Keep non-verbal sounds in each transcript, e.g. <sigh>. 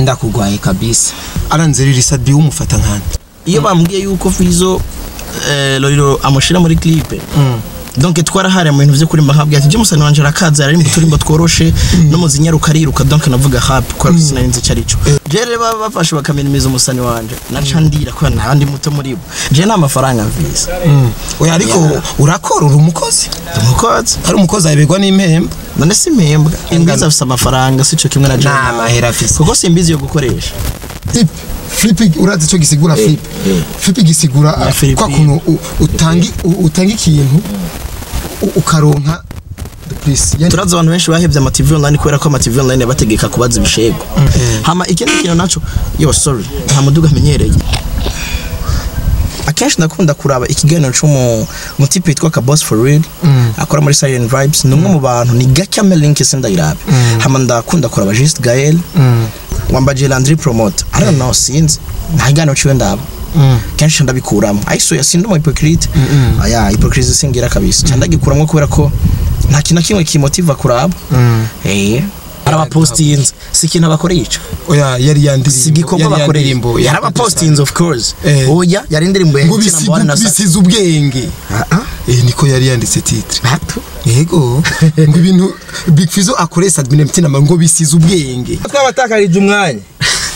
ndakugwaye kabisa. Aranzerera Sadbi umufata nkande iyo bambwiye yuko Fizo eh, Lolilo amushira muri clip donc twarahariye mu bintu vyo kuri mbakabwira ati James wanje arakaza ari mu turimbo tworoshe no mu zinyaruka ariruka donc navuga happy ko sinari nzi carico je rero baba bafashe bakaminimiza umusani wanje. Naca ndira ko nabandi muto muri bo. Je nta mafaranga mvise oya ariko urakora uri umukozi? Umukozi. Ari umukozi ayoberwa n'impemba none si impembwa imbizi afise amafaranga sico kimwe na James nta mahera afise. Kuko simbizi yo gukoresha. Flip flipi urazi cyo gisigura flip. flipi gisigura kwa kuntu utangi utangi utanga ikintu ukaronka turazi abantu benshi bahebye ama TV online kubera ko ama TV online yabategeka kubaza ibishego hama ikindi kintu naco yo sorry nta muduga amenyereye. Akenshi nakunda kuraba ikiganiro cy'umu mutipe witwa ka boss for real akora muri silent vibes ni umwe mu bantu ni gake ame link sindayirabe hama ndakunda kuraba just gael wambaje landry promoter i don't know sinzi nta kiganiro ciwe ndaba kenshi ndabikuramo ayiso yasinda umu hypocrite. Aya hypocrite singira kabisa. Cyane ndagikuramwo kubera ko nta kintu na kimwe kimotiva kuraba. Eh. Arabapostinze si ikintu abakoreye ico? Oya yari yandirimbo si igikorwa bakoreye yarabapostinze of course. Eh. oya yari indirimbo ya ngo bisize Mbwana na Sa- bisize ubwenge. Ah, ah. Eh, niko yari yanditse titire yego. <laughs> Ngo ibintu bikifizo akoresha adminemitinama ngo bisize ubwenge. Twabatakarije umwanya.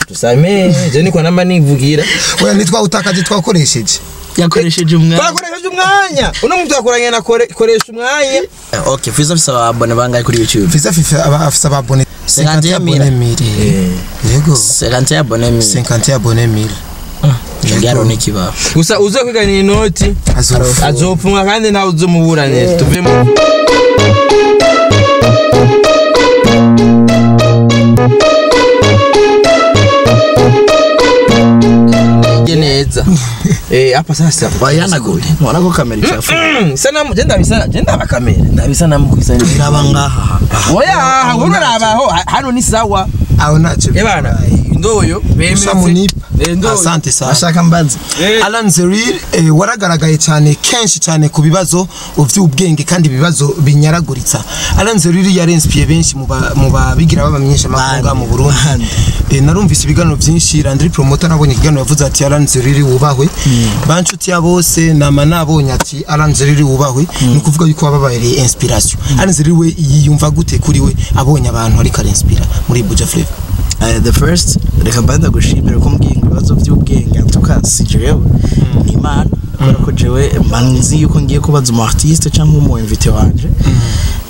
Dusame ibyo niko namba nivugira. Oya ntitwawutakaje twakoresheje. Yakoresheje umwanya. Twakoresheje umwanya. Uno muntu yakoranye na koresha umwanya. Eh, ok fiza afise ababone bangahe kuri youtube? Fiza afise ababone 50 abone 1000 yego 50 abone 1000 50 abone 1000 byaro n'ikibaho gusa uze kwigana iyi noti? Azopfumwa kandi ntawe uzomuburanira tuvemo neza. <laughs> Eh hapa sasa? Bayana gode mwana ko kamera ichafu mm, mm, sana jenda bisa jenda ba kamera? Ndabisa namukisa ndabanga oya urarabaho hano ni sawa. Aho nacho ebana. Ndoyo Gusa munipa Eh, ndoyo asante ashaka mbanze. Alan Zeril eh, waragaragaye cyane kenshi cyane ku bibazo vy'ubwenge kandi ibibazo binyaraguritsa. Alan Zeril yarenspiye benshi mu ba- mu babigira babamenyesha makunga mu Burundi. eh, narumvise ibiganiro byinshi Landry Promoter nabonye ikiganiro yavuze ati Alan Zeril wubahwe banshuti ya bose nama nabonye ati Alan Zeril wubahwe ni ukuvuga yuko wababaye inspiration. Alan Zeril we yiyumva gute kuri we? Abonye abantu ariko arinspira muri Buja Flavor Uh, the first reka mbanza gushimira ko mbwiye ibibazo by'ubwenge antuka si jewe. Ni imana. Kubera ko jewe nzi yuko ngiye kubaza umu artiste cyangwa umu invité wanje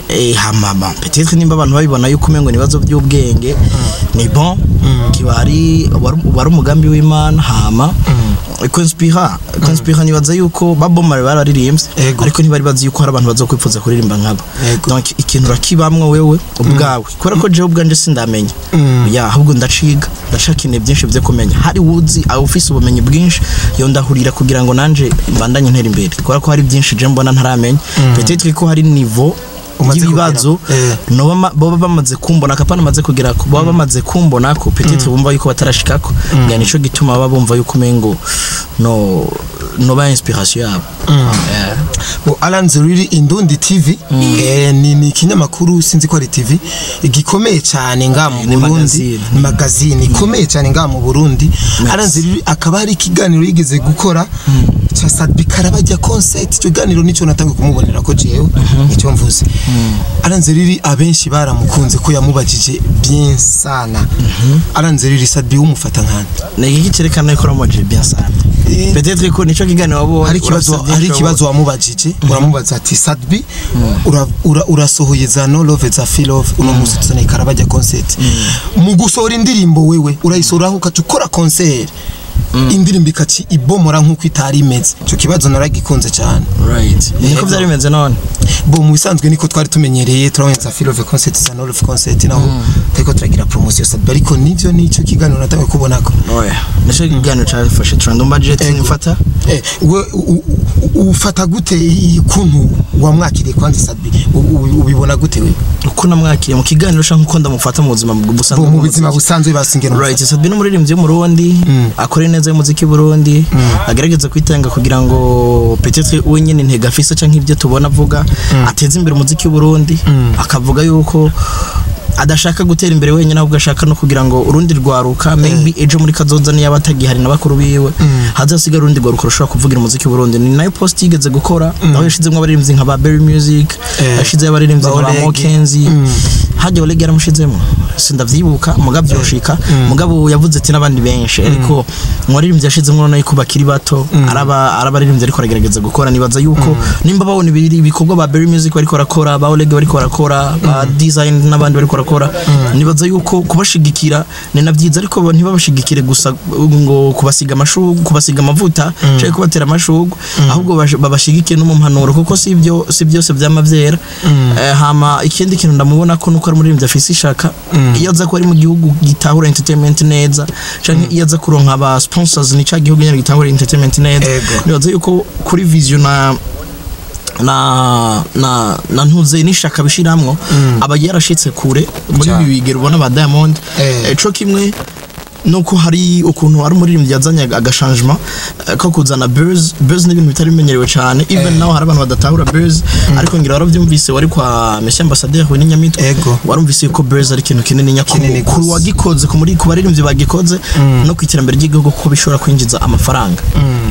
eh hamama peut-être nimba abantu babibona yuko umengo ni ibibazo by'ubwenge ni bon. Kiba ari wari umugambi w'imana hama konspira konspira nibaza yuko babomare bararirimbye ariko ntibari bazi yuko hari abantu bazokwifuza kuririmba nkabo. Donc ikintu urakibamwo wewe ubwawe. Kubera ko jewe ubwanje sindamenya. Ya ahubwo ndaciga ndashaka ibintu byinshi byo kumenya. Hari wuzi ufise ubumenyi bwinshi. Yo ndahurira kugira ngo nanje mbandanye ntera imbere. Kubera ko hari byinshi je mbona ntaramenya peut-être ko hari Umaze y'ibibazo kugera. Eh. bamaze kumbona kapana maze kugera ko baba bamaze kumbona ko peut-être bumva yuko batarashikako. Ya nico gituma baba bumva yuko umengo no no ba inspiration yabo Eh. Bo Alan Zeriri Indundi TV eh, ni, ikinyamakuru sinzi ko ari TV gikomeye cyane nga mu Burundi. magazine. ikomeye cyane nga mu Burundi. Alan Zeriri akaba hari ikiganiro yigeze gukora cha Sadbi Karabajya concert. Icyo kiganiro nico natangiye kumubonera ko jewe ni cyo mvuze. Alan Zeriri abenshi baramukunze ko yamubajije bien sana. Alan Zeriri Sadbi umufata nkande ni iki cyerekana yuko uramubaje bien sana? Eh. peut-être ko nico kiganiro wabo hari ikibazo hari ikibazo wamubajije uramubaza ati Sadbi ura- urasohoye za no love za feel love uno munsi tuzane karabajya concert. Mu gusohora indirimbo wewe urayisohoraho ukaca ukora concert. Indirimbo ikaci ibomora nk'uko itari imeze. Icyo kibazo naragikunze cyane. Right. Niko byari bimeze none? bo mu bisanzwe niko twari tumenyereye turabona za feel love concert za no love concert naho turiko turagira promotion Sadbi ariko nivyo ni cyo kiganiro natangiye kubona ko. Oya nico kiganiro cyafashe trend budget Eh, u- u- ufata gute i- kuntu wamwakiriye kwanza u- ubibona gute we? Uko namwakiriye? Mu kiganiro sha nk'uko ndamufata mu buzima busanzwe mu buzima busanzwe basingena right. Sadbi ni umuririmbyi w'umurundi akora neza y'umuziki w'uburundi agerageza kwitanga kugira ngo peut-être we nyine afise canke ibyo tubona avuga ateze imbere umuziki w'uburundi akavuga yuko adashaka gutera imbere wenyine ahubwo ashaka no kugira ngo urundi rwaruka maybe ejo muri kazoza niyo aba atagihari na bakuru biwe. Hazasigara urundi rwaruka rushobora kuvugira umuziki w'uburundi. Ni na yo post yigeze gukora aho yashizemo abaririmbyi nka ba Berry Music Eh. yashizeho abaririmbyi nka ba. Mokenzi hajya Oleg yaramushizemo. Sindavyibuka mugabo vyoshika mugabo yavuze ati n'abandi benshi ariko umuririmbyi yashizemo urabona yuko bakiri bato araba arabaririmbyi ariko aragerageza gukora. Nibaza yuko nimba babona ibikorwa ba Berry Music bariko barakora ba Oleg bariko barakora ba Design n'abandi bariko barakora. Nibaza yuko kubashigikira ni na byiza ariko ntibabashigikire gusa ngo kubasiga amashugwe kubasiga amavuta cyangwa kubatera amashugwe. Ahubwo bash- babashigikire no mu mpanuro kuko si ibyo si byose byama byera Eh, hama ikindi kintu ndamubona ko nuko ari umuririmbyi afise ishaka iyo aza ko ari mu gihugu gitahura entertainment neza canke iyo aza kuronka aba sponsors ni ca gihugu nyene gitahura entertainment neza. Nibaza yuko kuri vision na na na na ntuze n'ishaka bishiramwo aba yarashitse kure muri ibi bigero ubona ba Diamond. Eh. Eh, co kimwe nuko hari ukuntu ari umuririmbyi yazanye agashangement eh, ko kuzana buzz buzz n'ibintu bitari bimenyerewe cyane. Even naho hari abantu badatahura buzz ariko ngira warabyumvise wari kwa Monsieur Ambassadeur we n'inyamitwe warumvise ko buzz ari ikintu kinini nyakuri Kinini ku baririmbyi bagikoze no ku iterambere ry'igihugu ko bishobora kwinjiza amafaranga.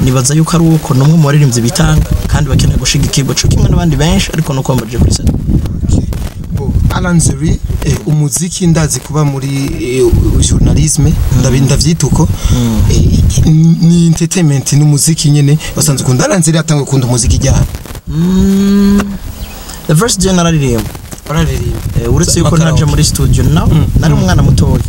Nibaza yuko ari uko numwe mu baririmbyi bitanga kandi bakeneye gushigikirwa co kimwe n'abandi benshi ariko nuko bambaje kuri set. Zeri eh, umuziki ndazi kuba muri eh, journalisme ndabi ndavyita uko. Eh, ni entertainment ni umuziki nyene. Basanzwe ukunda Alan Zeri atanga ukunda umuziki ryari the first day nararirimba bararirimba Eh, uretse yuko naje muri studio nawe nari umwana mutoya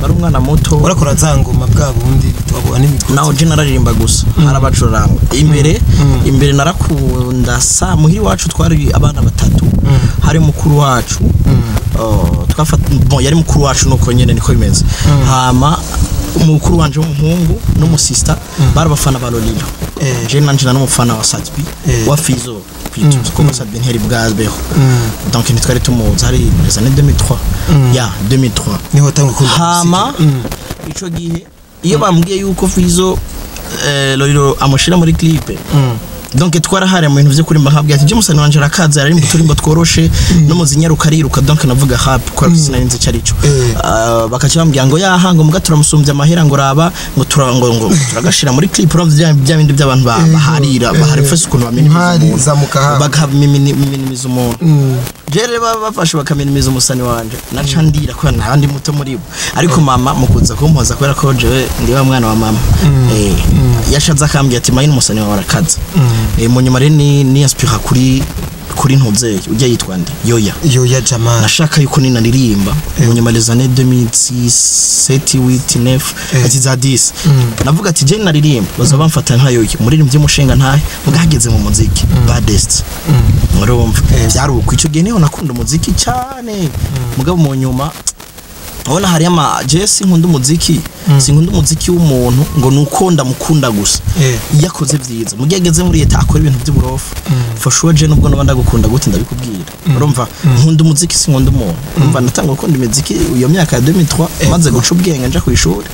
nari umwana muto urakora za ngoma bwa bundi twabona n'imikuru nawe je nararirimba gusa. Harabacuranga imbere imbere narakunda sa muhiri wacu twari abana batatu. Hari mukuru wacu. Oh, twafata bon yari mukuru wacu nuko nyene niko bimeze. Hama umukuru wanje w'umuhungu n'umusista bari abafana ba Lolilo Eh. je nanje nari umufana wa Satbi Eh. wa Fizo. Kwitu kuko Satbi ntiyari bwabeho donc ntitwari tumuzi hari les années 2003 ya 2003 ni ho ukunda hama. Ico gihe iyo bambwiye yuko Fizo eh, Lolilo amushira muri clip. Donc twarahari mu bintu vyo kurimba nkabwiye ati James wanje arakaza ari mu turimbo tworoshe no mu zinyaruka ariruka. Donc navuga happy kwa mm. sinarinze cari ico Eh. uh, bakaca bambwira ngo yaha ngo muga turamusumbya amahera ngo raba ngo turango ngo turagashira muri clip uravye bya bya bindi by'abantu ba- baharira bahari fese ukuntu haba. bakaminimiza umuntu. jere bafashe bakaminimiza umusani wanje. Naca ndira kubera nta ndi muto muri bo. Ariko mama mukunza kumpoza kubera ko jewe ndi wa mwana wa mama. Eh. Yashaza akambwira ati mayini umusani wawe arakaza eh mu nyuma rero ni ni inspira kuri kuri ntuzeye ujya yitwa nde? Yoya. Yo ya Jamal. Nashaka yuko ninaririmba. Mu nyuma les années 2006 7 8 9 ati za 10 navuga ati je naririmba baza bamfata nka yoyo umuririmbyi w'umushinga ntahe? Mugahageze mu muziki. Baddest murumva. Byari uko ico gihe ni ho nakunda umuziki cyane. Mugabo mu nyuma <tsk> Urabona hari ama jesi nkunda umuziki. Sinkunda umuziki w'umuntu ngo nuko ndamukunda gusa. Eh. iyo akoze byiza mu gihe ageze muri leta akora ibintu by'uburofu for sure je nubwo naba ndagukunda gute ndabikubwira. Urumva? Nkunda umuziki sinkunda umuntu urumva natanga gukunda imiziki iyo myaka ya 2003 maze guca ubwenge nja ku ishuri.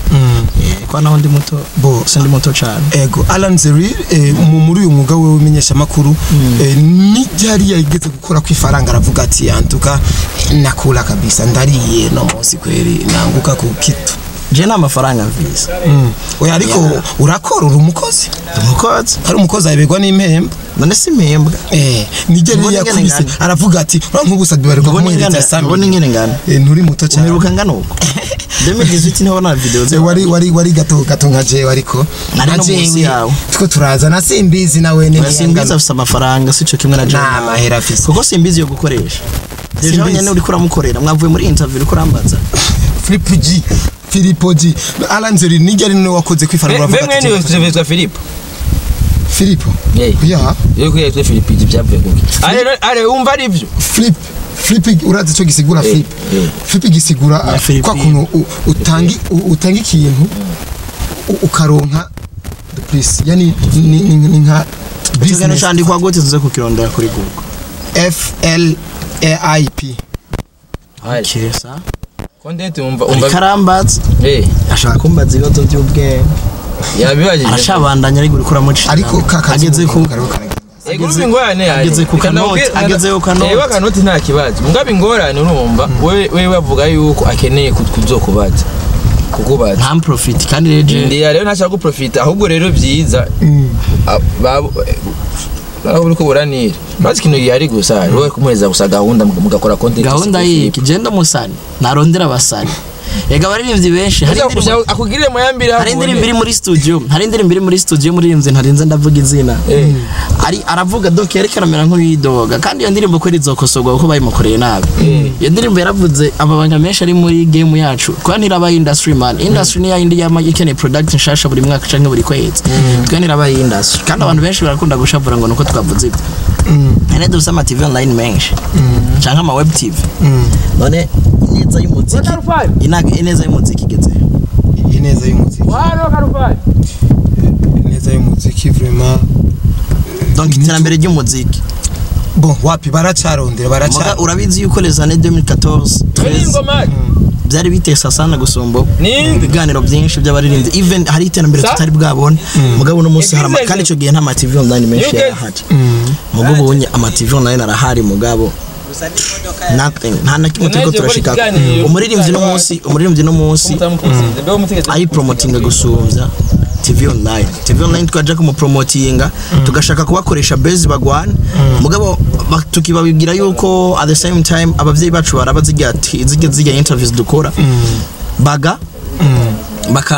Eh, kwa naho ndi muto Bo. sindi muto cyane ego. Alan Zeri eh, mu- muri uyu mwuga we w'imenyesha makuru eh, ni ryari yageze gukora ku ifaranga aravuga ati antuka eh, nakula kabisa ndariye no munsi kweri nanguka ku kitu. Je nta mafaranga mvise oya ariko urakora uri umukozi? Umukozi. Ari umukozi ayoberwa n'impembe? None si mpembwa eh nijye ingene yakubise aravuga ati ura nk'ubusa bibarirwa ubona kumuhereza sami ubona ingene ngana. Eh nturi muto cyane. umeruka ngana uko? <laughs> 2018 ni ho na video Eh, ze wari wari wari gato gato nka jewe ariko. Na munsi jewe two turazana simbizi nawe ni simbizi afise amafaranga sico kimwe na John Nta mahera afise. kuko simbizi yo gukoresha. Deja Simbizi. nyene uriko uramukorera mwavuye muri interview uriko urambaza. <laughs> Flip G. Filipo G. Alan Zeri nijye ari ni we wakoze kwifaranga mbe uravuga mwene ati witwa Philippe? Filipo Eh. ya yo kwitwa Philippe ibyo byavuye kuki. Are are umva ari byo Flip Flip urazi cyo gisigura Flip eh. Flip gisigura Ya Philippe. kwa kuntu u- utangi u- utanga ikintu u- ukaronka please yani ni ni- ni nka ico kintu business. candikwa gute tuze kukirondera kuri google? F L A I P. Hari. kiresa. Content umva ariko umva arambaza eh. Ashaka kumbaza ibibazo by'ubwenge. Yabibajije. Arashabandanya ariko uriko uramuca ariko kakazi ageze ku ageze- urumva ingorane ageze ku kanoti ageze ku kanoti yewe akanoti nta kibazo. Mugabo ingorane urumva? Wewe wewe bavuga yuko akeneye kuzokubaza. Kukubaza. Nta profit kandi rero ndiya rero ntashaka guprofita ahubwo rero byiza a- babo- naho uri kuburanira maze ikintu gihari gusa wowe kumuhereza gusa gahunda mugakora content gahunda y'iki? Genda musani narondera abasani ega abaririmbyi benshi. Akugirire mu yambiri hari indirimbo iri muri studio. Hari indirimbo iri muri studio umuririmbyi ntarinze ndavuga izina. Eh. ari aravuga donc yariko aramera nk'uyidoga. Kandi iyo ndirimbo kweri izokosorwa kuko bayimukoreye nabi. Iyo ndirimbo yaravuze amabanga menshi ari muri game yacu. Kuko ntirabaye industry man. Industry ni yayindi yama ikeneye product nshasha buri mwaka canke buri kwezi. Twe ntirabaye industry. Kandi abantu benshi barakunda gushavura ngo nuko twavuze ibyo. Hari dufise ama TV online menshi canke ama web TV none ineza y'umuziki inaga ineza y'umuziki igeze ineza y'umuziki ineza y'umuziki vraiment donc iterambere ry'umuziki bon wapi baracarondera Muga baraca urabizi yuko années 2014 13 byari bitesa sana gusumba. Ni- ibiganiro byinshi by'abaririmbyi. Even hari iterambere tutari bwabone. Mugabo no munsi hari kandi icyo gihe nta ma TV online menshi Yuke. yarahari mugabo ubonye ama TV online arahari mugabo nta na kimwe turiko Unaje turashika gukora ikiganiro. umuririmbyi no munsi umuririmbyi no munsi ayi promotinga gusumbya TV online TV online twaje kumupromotinga tugashaka kubakoresha base bagwana mugabo ba- tukibabwira yuko at the same time abavyeyi bacu baraba zijya zijya interviews dukora baga baka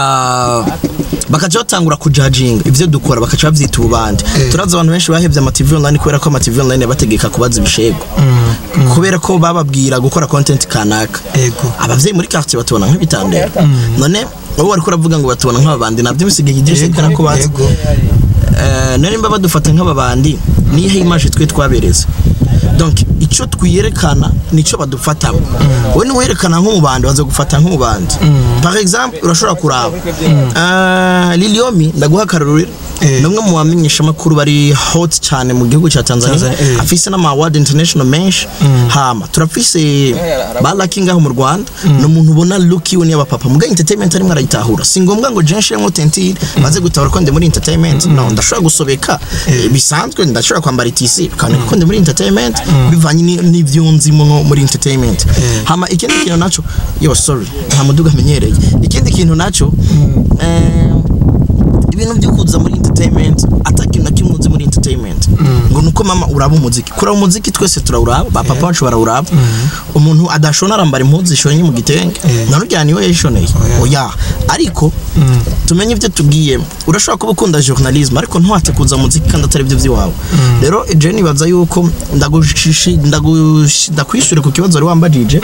bakaca batangura kujajinga ivyo dukora bakaca bavyita ububandi turazi abantu benshi bahevye ama TV online kubera ko ama TV online yabategeka kubaza ibishego kubera ko bababwira gukora content kanaka. Ego. abavyeyi muri quartier batubona nk'ibitandero. None wowe wariko uravuga ngo batubona nk'ababandi. Navyo bisigaye igisekana ko bazi. Eh, none mba badufata nk'ababandi. Niyihe image twe twabereza? Donc icyo twiyerekana ni cyo badufatamo. Wowe niwerekana nk'umubandi baza gufata nk'umubandi par exemple urashobora kuraba. Eh, liliomi ndaguha akarorero Eh. ni umwe mu bamenyesha amakuru bari hot cyane mu gihugu cya tanzania. Eh. afise n'ama award international menshi. Hama turafise ba Lucky ngaho mu rwanda. Ni umuntu ubona look yiwe n'iy'abapapa muga entertainment arimo arayitahura si ngombwa ngo jenshi yanko tentire maze gutahura ko ndi muri entertainment. No ndashobora gusobeka eh, bisanzwe ndashobora kwambara itisi bikaboneka ko ndi muri entertainment bivanye ni- n'ivyo muno muri entertainment. Hama ikindi kintu naco yo sorry nta muduga amenyereye. Ikindi kintu naco eh, ibintu byo kuza muri entertainment atakintu na kimwe uzi muri entertainment. Ngo nuko mama uraba umuziki. Kuraba umuziki twese turawuraba ba papa bacu barawuraba. Umuntu adashona arambara impuzu zishonye mu gitenge. Ntanujyana ni we yayishoneye oya. Ariko tumenye ibyo tubwiyemo urashobora kuba ukunda journalism ariko ntuhate kuza mu muziki kandi atari byo by'iwawe. Rero je nibaza yuko ndakwishyure ku kibazo wari wambajije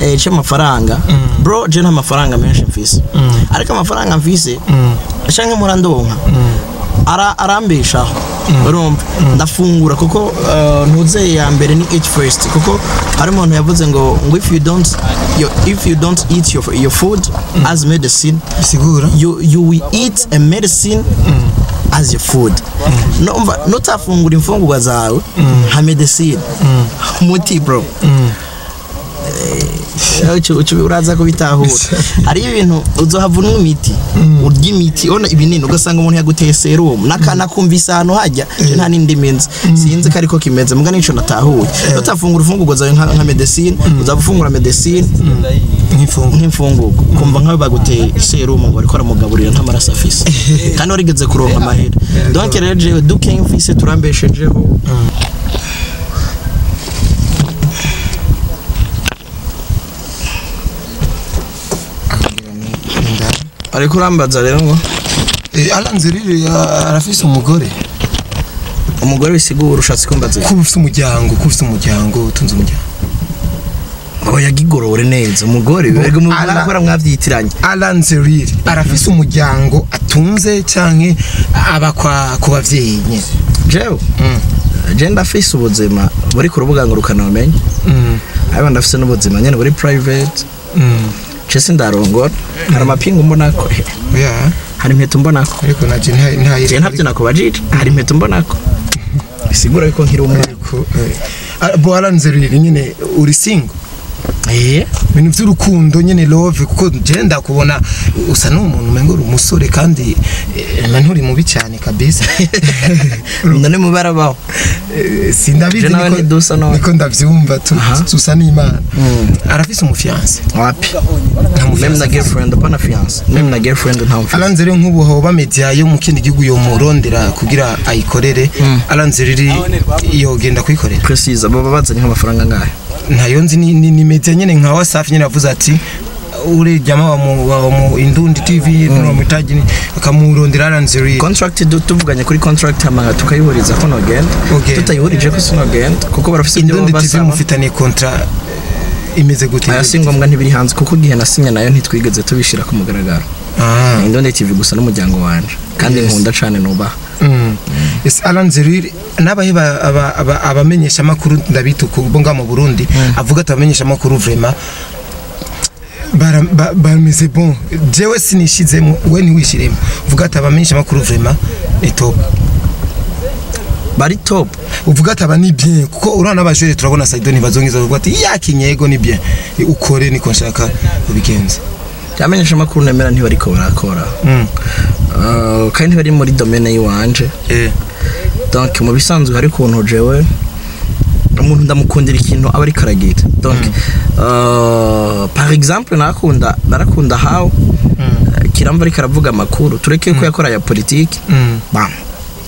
eh, cy'amafaranga. Bro je nta mafaranga menshi mfise. Ariko amafaranga mfise canke murandonka ara arambeshaho urumva ndafungura kuko uh, ntuze ya mbere ni eat first. Kuko hari umuntu yavuze ngo ngo if you don't if you don't eat your, your food as medicine bisigura you, you will eat a medicine as your food. Numva nutafungura imfungurwa zawe nka medicine. Umuti bro. Eh, uraza kubitahura <laughs> hariyo ibintu uzohavunwa imiti urya imiti ubona ibinini ugasanga umuntu yaguteye serumu n'akana kumvise ahantu hajya je nta n'indi minsi sinzi ko ariko kimeze. Muga nico natahuye. Utafungura imfungurwa zawe nka medicine uzaba ufungura nk'imfungu nk'imfunguko kumva nkaho baguteye serumu ngo bariko baramugaburira nta maraso afise. <laughs> Kandi warigeze kuronka amahera. Donc rero jewe duke mfise turambeshejeho ariko urambaza rero ngo aranze riri arafise umugore. umugore bisigura ushatse kumbaza kuba ufite umuryango kuba ufite umuryango utunze umuryango. Ngo yagigorore neza umugore berega umugore aranze riri arafise umuryango atunze canke aba kwa ku bavyeyi nyene jewe je ndafise ubuzima buri ku rubuga ngurukana bumenyi ariko ndafise n'ubuzima nyene buri private. Je sindarongora hari amapingu mbonako. Hari impeta mbonako. Ariko naje nta nta je ntavyo nakubajije. Hari impeta mbonako. Bisigura yuko nkiri umwe eh, bo aranze riri nyene uri single? eh ibintu by'urukundo nyine love kuko je ndakubona usa n'umuntu umengo uri umusore kandi eh, nturi mubi cyane kabisa. <laughs> None mubara baho Eh, sindabizi niko- tu- tusa n'imana. Arafise umufiance wapi? Nta meme mufiance na girlfriend pana fiance. Meme na girlfriend nta fiance aranze rero nk'ubu hoba media yo mu kindi gihugu yomurondera kugira ayikorere. Aranze riri yogenda kuyikorera. Precise. Abo babazanye nk'amafaranga ngahe ntayo nzi ni, ni, ni media nyene nka wasafi nyene avuze ati uri jama wa mu, wa mu indundi tv mutaji ni akamurondera aranze riri contract tuvuganye kuri contract hama tukayihuriza ko nogenda Okay. tutayihurije ko sinogenda kuko barafise ibyo indundi tv mufitaniye kontra imeze gute? Aya si ngombwa ntibiri hanze kuko igihe nasinye na yo ntitwigeze tubishira ku mugaragaro. Ah. Indundi tv gusa n'umuryango wanje. Kandi nkunda cane nubaha. Mm. Ese Alan Zeriri nabahe ba- aba- aba- abamenyesha makuru ndabita uko nga mu Burundi avuga ati abamenyesha makuru vraiment. Bara- ba- bameze bon. Jewe sinishizemo we ntiwishiremo uvuga ati abamenyesha makuru vraiment ni top. Bari top. Uvuga ati aba ni bien. Kuko urana abajure turabona Saido ntibazongiza uvuga ati yakinye yego ni bien. Ukore niko nshaka ubigenze cyamenyesha amakuru nemera ntibariko barakora Mm. Uh, kandi bari muri domaine yiwanje. Eh. Donc mu bisanzwe hari ukuntu jewe umuntu ndamukundira ikintu aba ariko aragira donc uh, par exemple nakunda narakunda how kiramba ariko aravuga amakuru. Tureke ko yakora ya politiki. Mm.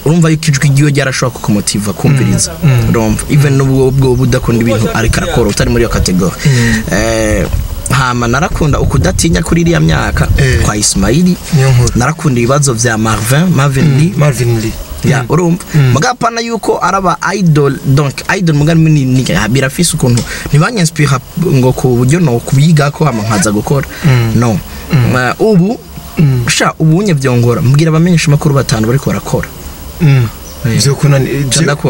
urumva yuko ijwi ryiwe ryarashobora kukumotiva kumviriza. Urumva. Even n'ubwo bwo budakunda ibintu ariko arakora utari muri iyo kategori. Eh, hama narakunda ukudatinya kuri iriya myaka. Eh. kwa Ismaili. Narakunda ibibazo vya Marvin Marvin Lee. Marvin Lee. Ya urumva? Mugapana yuko araba idol donc idol mugani ni ni birafise ukuntu. Ntibanyanspira ngo ku buryo no kubiga ko ama nkaza gukora. No. Ubu sha ubunye byongora mbwira abamenyesha makuru batanu bariko barakora Mm. Eh. Kunani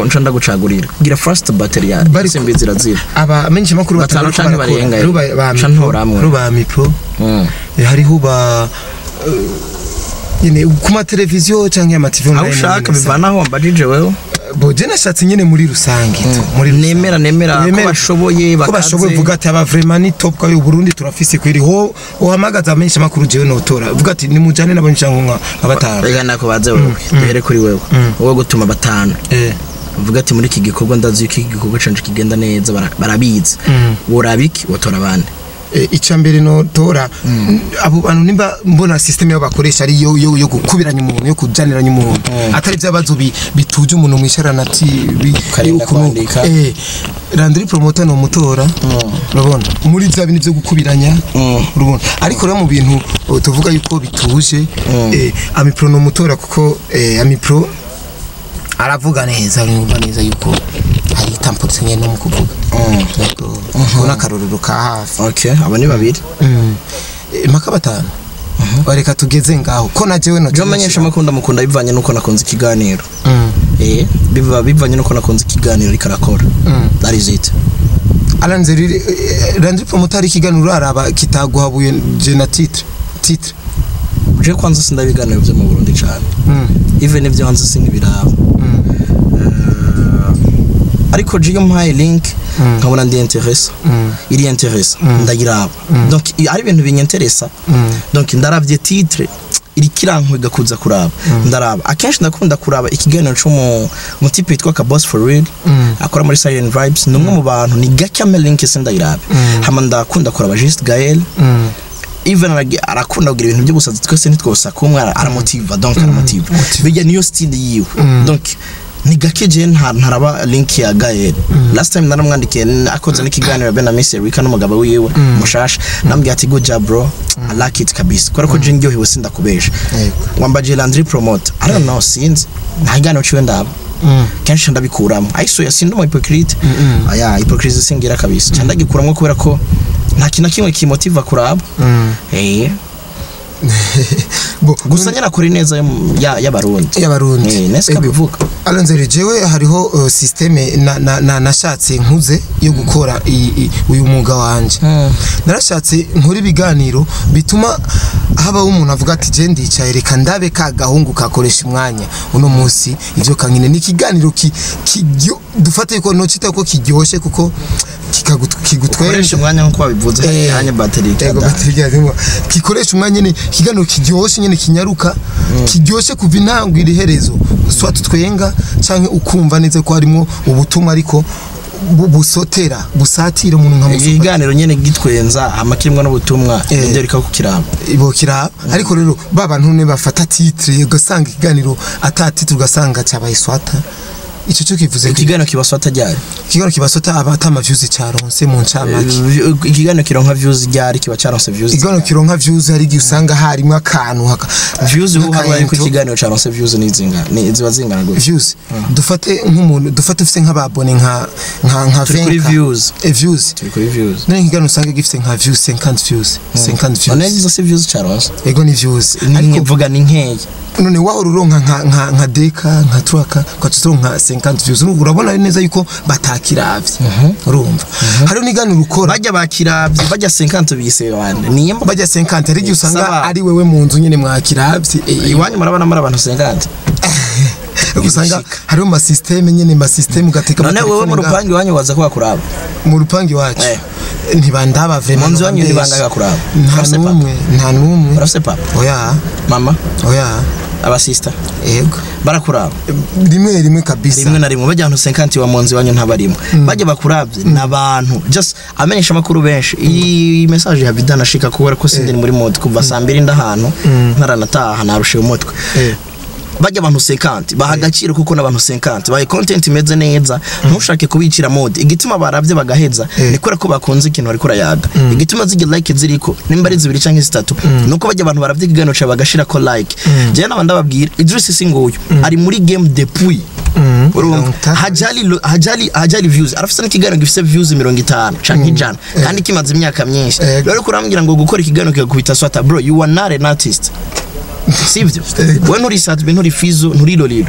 nca ndagucagurira gira first battery ya simbi zirazira aba menshi makuru Batanu canke barenga, Hariho ba- ba ca Mipro, ntoramwe. hariho ba mipro Mm. eh, hariho ba eh, nyine ku mateleviziyo cyangwa amativi aho ushaka bivanaho mbajije wewe boje nashatse nyine muri rusange tu, muri nemera nemera ko bashoboye ko bakaze. bashoboye vuga ati aba vraiment ni top kwa Burundi turafise kwiri. Ho uhamagaza amenshi makuru jewe notora. Vuga ati nimujane nka abatanu reka nako baze wewe. Duhere kuri wewe. Wowe gutuma batanu. Eh. Uvuga ati muri iki gikorwa ndazi iki gikorwa canje kigenda neza bara- barabizi. Worabiki wotora abandi. Icya mbere notora abo bantu nimba mbona yabo bakoresha ari yo yo gukubiranya umuntu yo kujaniranya umuntu atari byabazo bi- bituje umuntu mwisharana ati bi- Ukarinda ukuntu- kwandika. eh Landry promoter no mutora urabona? Muri bya bintu byo gukubiranya urabona? Ariko rero mu bintu oh, tuvuga yuko bituje eh amipro no mutora kuko eh amipro aravuga neza arumva neza yuko hari itampuritse nyene no mu kuvuga. Yego. Ubona akarorero ka hafi. Okay aba ni babiri. Mm. Eh, batanu. Bareka tugeze ngaho. Ko na jewe no jo menyesha amakunda mukunda bivanye nuko nakunze ikiganiro. Mm. eh biva bivanye nuko nakunze ikiganiro ariko arakora. Mm. that is it. Aranze riri randi promotari ikiganiro araba kitaguhabuye je na titre. Titre. Je kwanza sindabiganiro byo mu Burundi cyane Mm. even ibyo hanze sinkibiraba ariko je iyo mpaye link nkabona ndi interesa iri interesa ndayiraba donc i- ari ibintu binyenteresa. Donc ndaravye titre iri kirankwega kuza kuraba. Ndaraba. Akenshi ndakunda kuraba ikiganiro c'umu mutipe yitwa ka boss for real. Akora muri silent vibes. Ni umwe mu bantu ni gake ama link sindayirabe hama ndakunda kuraba just gael. Mm. even arakunda kugira ibintu by'ubusazi twese ntitwosa kumwe ara- aramotiva donc aramotiva bijya niyo style yiwe. Donc ni gake je nta- ntaraba link ya Gael. Last time naramwandikiye akoze n'ikiganiro be na Miss Erika n'umugabo wiwe mushasha nambwiye ati good job bro. I like it kabisa. Kubera ko je ndyohewe sindakubesha wambaje Landry promoter I don't know sinzi. Nta kiganiro ciwe ndaba. Mm. kenshi ndabikuramo. Ayiso yasinda umu hypocrite. Aya hypocrite singira kabisa. Cyane ndagikuramo kubera ko nta kintu kimwe kimotiva kuraba. Mm. eh. <laughs> gusa nyirakuri neza y'abarundi y'abarundi Eh, nese kabivuga aranzeri jewe hariho na, na, nashatse nkuze yo gukora i- i- uyu mwuga wanje. Narashatse nkora ibiganiro bituma habaho umuntu avuga ati je ndicaye reka ndabe ka gahungu kakoresha umwanya. Uno munsi ivyo kankine ni ikiganiro dufate ko nocita ko kiryoshe kuko kigutwenza ukoresha umwanya nk'uko wabivuze Eh, hanya bateri bateri ryazimo gikoresha umwanya nyene kiganiro kiryoshe nyene kinyaruka kiryoshe kuva intango iri herezo. Swat twenga canke ukumva neza ko harimo ubutumwa ariko bu- busotera busatira umuntu nka musupa ikiganiro nyene gitwenza hama kirimwo n'ubutumwa Eh. ni byo rikaba kukiraba ibokira ariko rero ba bantu ne bafata titre ugasanga ikiganiro ata titre ugasanga cyabaye swata ico cyo kivuze ikiganiro kibaswata ryari? Ikiganiro kibasota abata ama views caronse mu ncamake ikiganiro kironka views ryari kiba caronse views ikiganiro kironka views hari igihe usanga harimo akantu haka views ubu haba nk'akahinto. ikiganiro caronse views nizinga ni ziba zingana gutya views dufate nk'umuntu dufate ufite nk'ababone nka nka nka kuri 20K. views. eh views. Turi kuri views. None ikiganiro usanga gifite nka views 50 views 50 none views. Izo si views caronse. Ego ni views. Ariko vuga ni nkeya. none wahora uronka nka nka nka deka nka truaka ukaturonka 50 views Urumva urabona neza yuko batakiravye urumva hariho n'iganiro ukora bajya bakiravye bajya 50 bise bande niyemba bajya 50 hari igihe usanga ari wewe mu nzu nyene mwakiravye eh, iwanyu murabona muri abantu 50 usanga hariho ama system nyene ma system ugateka none wowe mu rupangu iwanyu waza kuba kuraba mu rupangi wacu Eh. ntibandaba vraiment Mu nzu yanyu ntibangaga kuraba? nta numwe nta numwe urafise papa oya mama oya abasista. Ego barakuraba. Rimwe rimwe kabisa. Rimwe na rimwe bajya ahantu 50 wa munzi wanyu ntabarimo bajya bakuravye n'abantu just amenyesha amakuru benshi. Iyi message ya vida nashika kubera ko sindi muri mode kuva saa mbiri ndahantu ntaranataha narushiye umutwe. Eh. Bajya abantu 50 baha agaciro kuko n'abantu 50 baye content imeze neza ntushake kubicira mode. Igituma baravye bagaheza ni kubera ko bakunze ikintu bariko rayaga igituma zigira like ziriko nimba ari zibiri canke zitatu nuko bajya abantu baravye ikiganiro ca bagashira ko like. Jewe naba ndababwira Idris Singuyu ari muri game time. hajali hajali views. Arafise n'ikiganiro gifise views mirongo itanu canke ijana kandi kimaze imyaka myinshi. Eh. rero kurambwira ngo gukora ikiganiro kigakubita swata bro you are not an artist. Sivyo? We nturi satbe nturi fizo nturi lolilo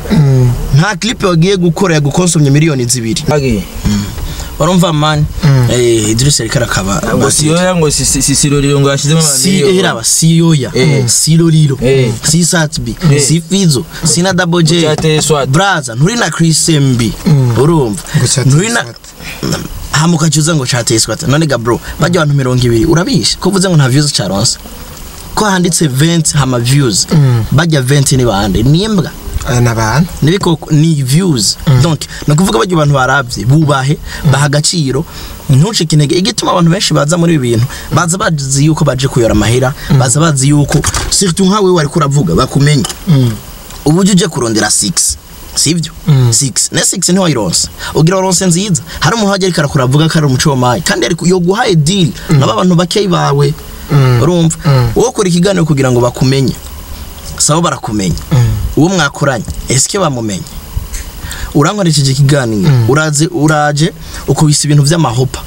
nta clip wagiye gukora yagukonsomye miliyoni zibiri. Agi. urumva man? Eh Idris ariko arakaba ngo siyoya ngo si- si- si siroriro ngo si amamiliyoni. eraba si yoya. Eh. si Eh. si satbi Eh. si fizo si na double j. Cyateye swat. braza nturi na Chris MB urumva cyateye nturi na hamuka cyuza ngo cyateye swat none ga bro? Bajya abantu mirongo ibiri urabishe ko uvuze ngo nta views caronse ko handitse 20 hama views. Bajya 20 ni bande nimbwa aya n'abantu nibikoko ni views. Donc no kuvuga bajya abantu baravye bubahe baha agaciro. Ntucike intege igituma abantu benshi baza muri ibi bintu baza bazi yuko baje kuyora amahera baza bazi yuko surtout nkawe wari kuravuga bakumenye. Uburyo uje kurondera 6 sivyo? 6 na 6 ni ho wayironse ugira waronse nziza. Hari umuntu hajya ariko arakuravuga ko ari umuco w'amayi kandi yo guhaye deal nabo abantu bakeyi bawe. Urumva? Wowe ukora ikiganiro kugira ngo bakumenye sabo barakumenya uwo mwakoranye esike bamumenye? Urankoresheje ikiganiro uraze uraje ukubise ibintu by'amahopa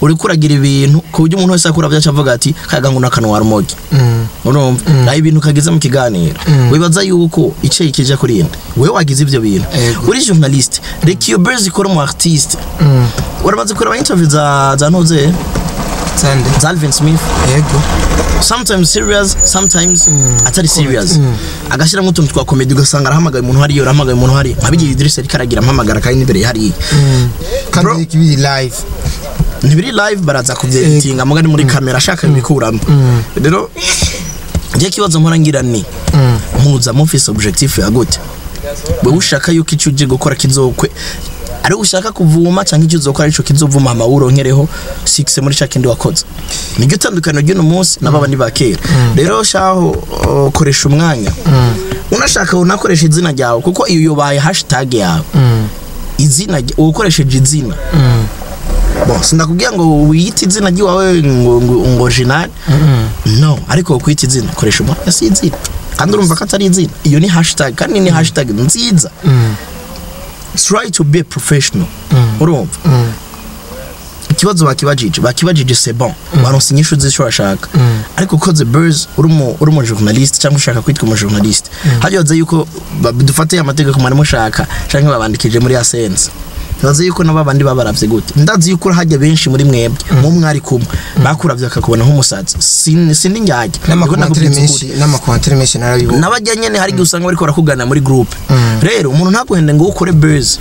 uri kuragira ibintu ku buryo umuntu wese akura byacu avuga ati kaga ngo nakanwa rumogi urumva? Naho ibintu kageze mu kiganiro wibaza yuko icyayi kije kuri inde wewe wagize ibyo bintu. Uri journaliste reka iyo buzz ikora mu artiste. Urabaze kureba interview za za ntuze sande Alvin Smith? Ego sometimes serious sometimes atari serious. Agashyiramo utuntu twa comedy ugasanga arahamagaye umuntu hariya arahamagaye umuntu hariya nkabigira Idris ariko aragira ampamagara kandi n'imbere hariya kandi Bro. iki biri live. Ntibiri live baraza kubyeditinga mugani muri kamera ashaka ibikuramo rero njye kibazo mpora ngira ni mpuza mufise objectif ya gute wewe ushaka yuko icyo uje gukora kizokwe ari ushaka kuvuma cyangwa icyo uzokora arico kizovuma hama uronkereho 6 muri cya kindi wakoze. Niryo tandukaniro ry'uno munsi n'ababandi ba kera. Rero shaho koresha umwanya. Unashaka unakoresha izina ryawe kuko iyo yobaye hashtag yawe. Izina rya- ukoresheje izina. Bon sindakubwira ngo wiyite izina ry'iwawe ngo ngo ngo jinal no ariko kwita izina koresha umwanya si izina. Kandi urumva ko atari izina. Iyo ni hashtag kandi ni hashtag nziza. Try to be professional. Urumva ikibazo bakibajije bakibajije c'est bon. Baronse inyishu z'icyo bashaka. Ariko buzz uri umu uri umu journalist cyangwa ushaka kwitwa umu journalist. Waza yuko dufate amategeko mwari mushaka cyangwa babandikije muri asense ntibazi yuko nabo abandi babaravye gute. Ndazi yuko hajya benshi muri mwebwe. Mu mwari kumwe. Bakuravye bakakubona nk'umusazi. Sin- sindi njyajya n'amakomantere menshi narabibona nabajya nyene hari igihe usanga bariko barakugana muri groupe rero umuntu ntaguhende ngo ukore buzz.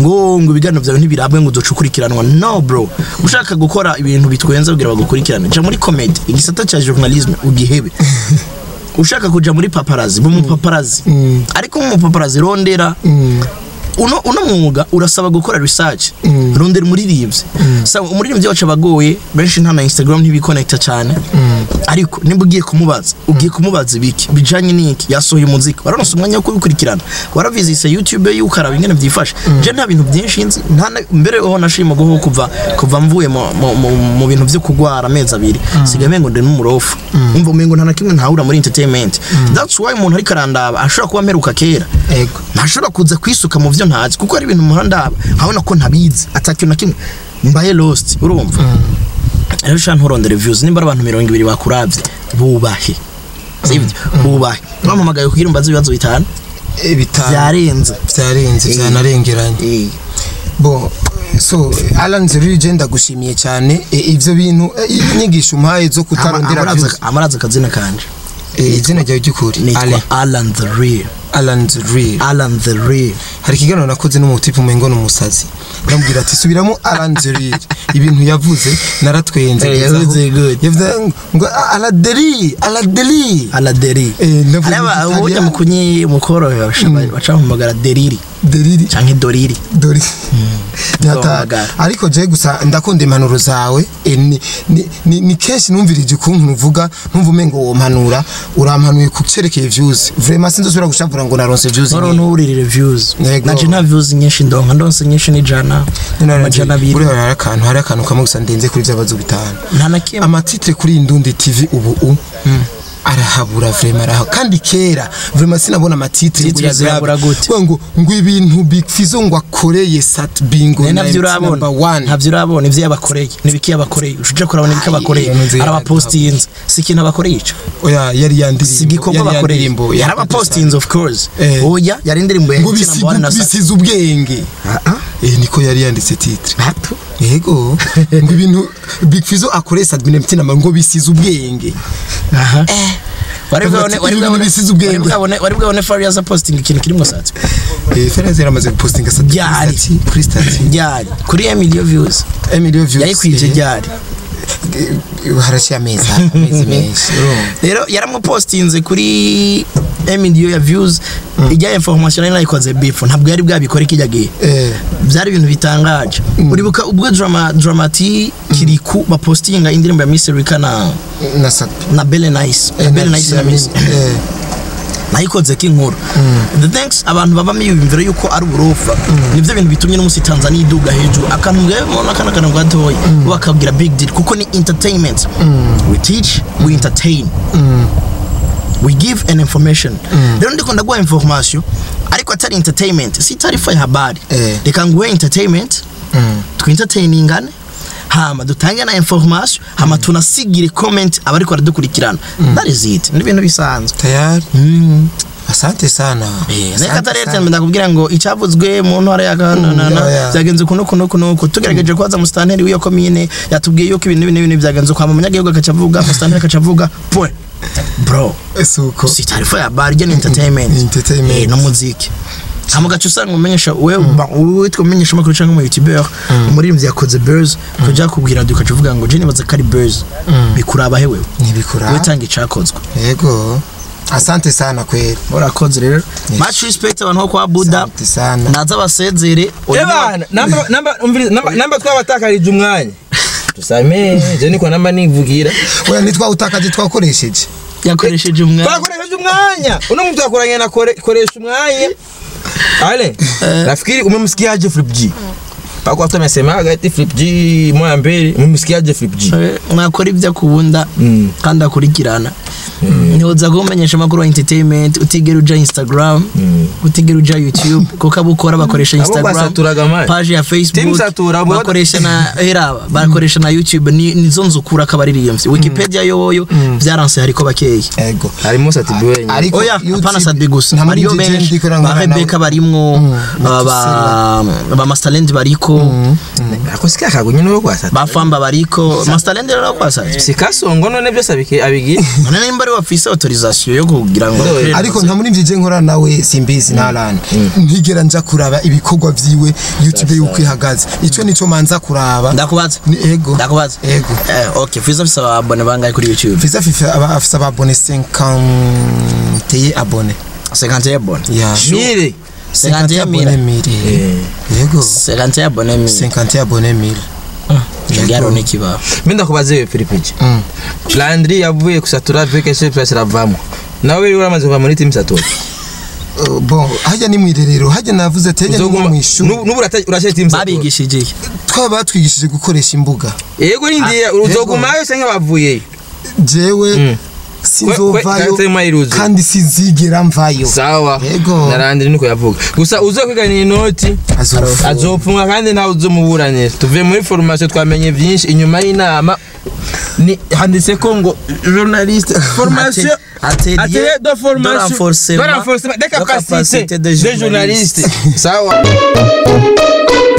Ngo ngo ibiganiro byawe ntibirabwe ngo uzoca ukurikiranwa no bro. Ushaka gukora ibintu bitwenza kugira bagukurikirane. Ja muri comedy. Igisata cya journalisme ugihebe. <laughs> Ushaka kuja muri paparazi mu mupaparazi ariko mu mupaparazi rondera. Uno uno mwuga urasaba gukora research rondera umuririmbyi. So umuririmbyi wacu abagoye benshi nta na instagram ntibiconnecta cyane. Ariko nimba ugiye kumubaza ugiye kumubaza ibiki? Bijanye n'iki? Yasohoye umuziki. Waronse umwanya wo kubikurikirana. Waravizise youtube ye ukaraba ingene byifashe. Je nta bintu byinshi nzi. Mbere ho nashima guho kuva kuva mvuye mu- bintu byo kugwara amezi abiri. Sigaye mengo ndi n'umurofu. Umva umengo nta na kimwe ntahura muri entertainment. That's why umuntu ariko arandaba ashobora kuba ameruka kera. Ntashobora kuza kwisuka mu byo ntazi. Kuko hari ibintu umuhanda nkabona ko ntabizi. Atakintu na kimwe. Mbaye lost urumva. Rero ushaka nturondere views nimba ari abantu mirongo ibiri bakuravye bubahe. Sibyo bubahe. Bampamagaye kugira umbaze ibibazo bitanu? Eh, bitanu. Byarenze. Byarenze Eh. byanarengeranye. Eh, bo so Alan Zeriri je ndagushimiye cyane. Ivyo bintu inyigisho umpaye zo kutarondera amaraza- akazina kanje. Izina ryawe ry'ukuri. alan the real Alan Zeriri alan the real. Hari ikiganiro nakoze n'umutipe umengo ni umusazi ndamubwira ati subiramo Alan Zeriri <laughs> ibintu yavuze naratwenze. Eh, yavuze good. yavuze ngo aladeri aladeri aladeri mu uburyo mukunyi mukorohe baca bahamagara deriri deriri canke doriri dori Nyata- Bahamagara. ariko je gusa ndakunda impanuro zawe. Eh, ni, kenshi numvirije ukuntu uvuga numva umengo uwo mpanura. Urampanuye ku cerekeye views. Vraiment sinzosubira gushavura ngo naronse views nyinshi. ntuwuririre views. Naje nta views nyinshi ndonka ndonse nyinshi n'ijana None amajana abiri. buriya hari akantu hari akantu kamwe gusa ndenze kuri vyabazo bitanu nta na kimwe. Amatitre kuri Indundi TV ubu u. arahabura vraiment araha kandi kera vraiment sinabona amatitre ngo Titre yazabe. zirabura gute? Ngo- ngo ibintu Big Fizzo ngo akoreye sat bingo navyo urabona? ntabyo urabona? Ivyo yabakoreye? Nibiki yabakoreye? Ushuje kurabona ibiki abakoreye iyo nzi arabapostinze si ikintu abakoreye ico? Oya yari yandirimbo si igikorwa bakoreye? yarabapostinze of course. Eh. oya yari indirimbo ngo bisize ubwenge. Eh niko yari yanditse Hato. yego. <laughs> Ngo ibintu Big Fizzo akoreye sat bingo na ngo bisize ubwenge. Aha. Wari Bavuga bwabone wari bwabone bisize ubwenge. wari bwabone wari bwabone Farious posting ikintu kirimo satsi eh Ferenz yaramaze gupostinga sat Ryari? kuri stati ryari kuri Emilio views. Emilio views yayikwije eh, eh, haraciye amezi amezi <laughs> menshi. Rero yaramupostinze kuri Emilio ya views ijya information nari nayikoze beef ntabwo yari bwabikora kijya gihe. Eh. Byari ibintu bitangaje. Uribuka ubwo drama dramati kiriku bapostinga indirimbo ya Miss Rika na na sat na Belle Nice. Na Belle <laughs> Nice na Miss nayikoze k'inkuru the thanks abantu babamo ibiyumviro yuko ari uburofa. Nibyo bintu bitumye n'umunsi Tanzania iduga hejuru. Akantu ngemo n'akana kantu gatoya bakabwira big deal kuko ni entertainment. We teach we entertain. We give an information. Rero ndiko ndaguha information ariko atari entertainment si taarifa ya habari. Eh. reka nguhe entertainment. Twintertainingane hama dutange na information. Hama tunasigire comment abariko baradukurikirana that is it. Ni ibintu bisanzwe. Tayari? Mm. asante sana. Reka atarete sana. ndakubwira ngo icyavuzwe mu ntara ya ya. byagenze kuno kuno kuno tugerageje kwaza musitanteri w'iyo komine yatubwiye yuko ibintu ibintu ibintu byagenze kwa umunyagihugu akacavuga musitanteri akacavuga point bro si taarifa ya habari je ni entertainment. Entertainment. eh muziki. Hama gacu usanga umenyesha wewe witwa umenyesha makuru cyangwa mu youtuber umuririmbyi yakoze buzz kujya kubwira duka uvuga ngo je nibaza kari buzz? Bikuraba hewe ntibikura wewe tanga icakozwe. Yego. Asante sana kweli urakoze rero. Much respect abantu bo kwa buda naza basezere Ebana, namba namba namba twabatakarije umwanya. <laughs> Tusame, je niko namba nivugira. oya ntitwawutakaje twakoresheje. Yakoresheje umwanya. Twakoresheje umwanya. Uno mtu akoranye na kore- koresha umwanya. Ale, nafikiri umemsikia Flip G. pako watu wamesemaga eti Flip G moya mbili mumisikiaje Flip G Eh, mwakora ibyo akunda Mm. kandi akurikirana ntiwoza kumenyesha amakuru wa entertainment utigera uja instagram utigera uja youtube kuko abukora bakoresha instagram page ya facebook bakoresha na <laughs> era bakoresha na youtube ni nizo nzukura akabaririmbyi wikipedia yoyo byaranse hariko bakeyi. Ego. Harimo Satibi wenyine Ariko hapana sadbi gusa. DJ benshi ba rebeka barimwo ba- masterland bariko. Ako sika kagunye no kwasa ba famba bariko. Masterland rero kwasa sikasongo none byose abigira <laughs> none nimba ari wafise autorisation yo kugira ngo ariko nta muri DJ nkora nawe simbizi ntarani ntigera nja kuraba ibikorwa vyiwe YouTube yuko ihagaze. Ico nico manza kuraba. Ndakubaza ego. Ndakubaza ego. Eh okay fiza fisa abone bangaye kuri youtube? Fiza fifa afisa ababone 50 abone. 50 abone? Ya. Mire. 50 abone mille yego 50 abone mille 50 abone mille ngaro nikiba mimi ndakubaza wewe Flip G Mm. Landry yavuye kusatura veke chef place ravamo nawe uri uramaze kuva muri team satura. Uh, bon hajya ni mwirerero hajya navuze ati hajya ni mu ishuri. nubu uracye team satura. Babigishije. Iki twaba batwigishije gukoresha imbuga. Yego nindiye uzogumayo cyangwa bavuyeyo jewe Mm. Sinzovayo kandi sinzigera mvayo. Sawa. Yego. na Landry niko yavuga. Gusa uzo kwiganira inoti azopfungwa kandi ntawe uzomuburanira tuvuye muri formation twamenye byinshi. Inyuma y'inama ni handitse ko ngo journaliste <laughs> formation Atelier de formation de capacité de des journalistes. Sawa. <laughs>